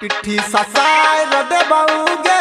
पिट्ठी ससाय रदे बउगे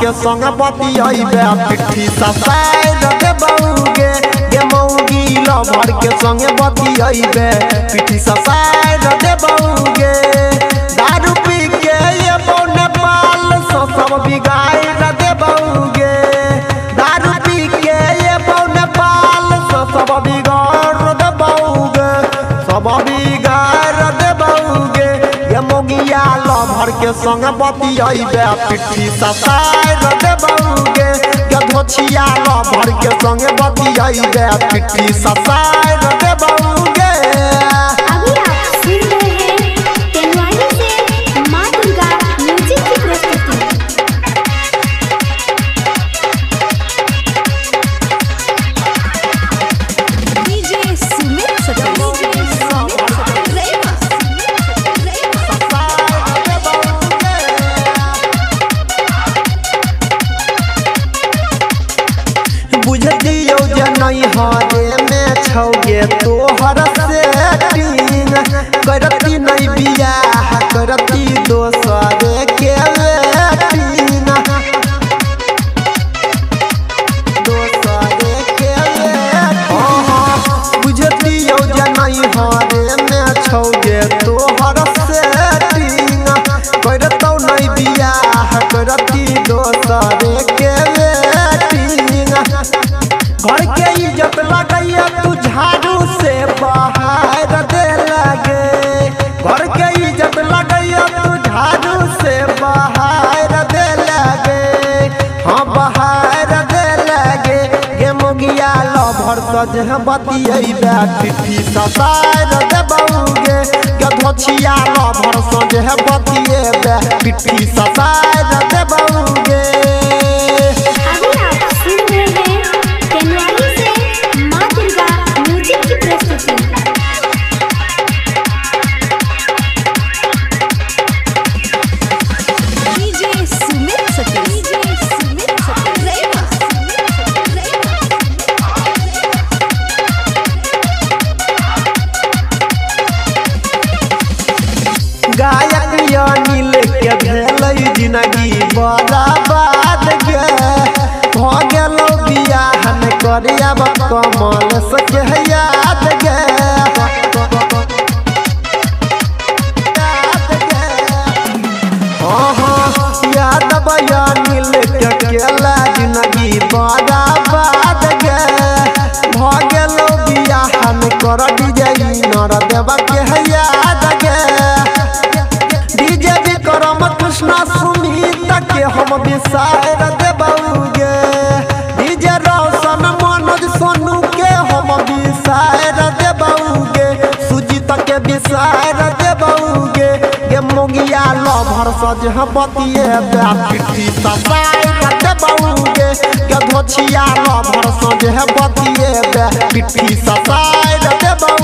के संग बतियाइबे पिट्ठी ससाइर दे बउगे ये मौगी लभर के संग बतियाइबे पिट्ठी ससाइर दे बउगे, दारू पी के ये बो नेपाल से सब बिगाड़ दे बउगे। दारू पी के ये बो नेपाल से सब बिगाड़ दे बउगे। सब के संग बतियाइबे पिट्ठी ससाय दे बउगे के धोछिया भर के संग बतियाइबे पिट्ठी ससाइर दे बउगे बुझदियो जे नहीं हरे में छौगे तोहर सेटिंग करती नहीं बियाह करती लभर सज बतियैबे पिट्ठी ससार दे बउगे गे धोछिया लभर सज बतियैबे पिट्ठी ससार दे ज़िंदगी बर्बाद गे भ गेलौ बियाह न करियब कमल सके याद हाँ हाँ अनिल के केला ज़िंदगी भ कर के याद गे डीजे विक्रम कृष्ण सुनीत हम बिसाए रदे बउगे डीजे रोशन मनोज सोनू के हम बिसाए रदे बउगे सुजीत के बिसाए रदे बउगे गे मोगिया लभर सज बतिए पिट्ठी ससाए रदे बउगे गे धोछिया लभर सज बतिए पिट्ठी ससाए रदे बउगे